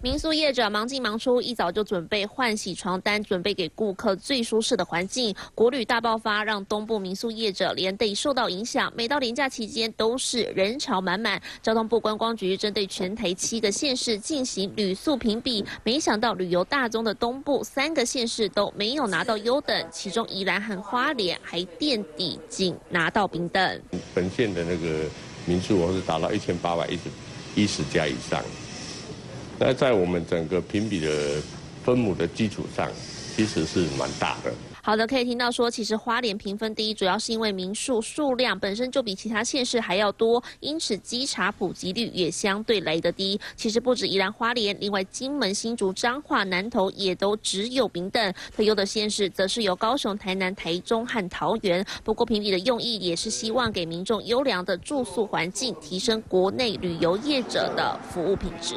民宿业者忙进忙出，一早就准备换洗床单，准备给顾客最舒适的环境。国旅大爆发，让东部民宿业者连带受到影响。每到年假期间，都是人潮满满。交通部观光局针对全台七个县市进行旅宿评比，没想到旅游大宗的东部三个县市都没有拿到优等，其中宜兰和花莲还垫底，仅拿到平等。本县的那个民宿，我是达到一千八百一十一十家以上。那在我们整个评比的分母的基础上，其实是蛮大的。好的，可以听到说，其实花莲评分第一，主要是因为民宿数量本身就比其他县市还要多，因此稽查普及率也相对来得低。其实不止宜兰花莲，另外金门、新竹、彰化、南投也都只有平等。退优的县市则是由高雄、台南、台中和桃园。不过评比的用意也是希望给民众优良的住宿环境，提升国内旅游业者的服务品质。